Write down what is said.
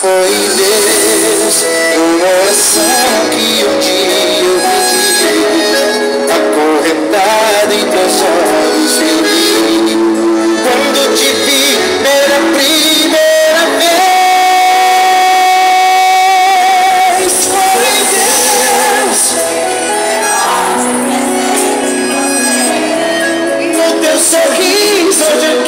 Foi Deus numa oração que um dia eu pedi, acorrentado em teus olhos. Quando te vi pela primeira vez, foi Deus no teu sorriso.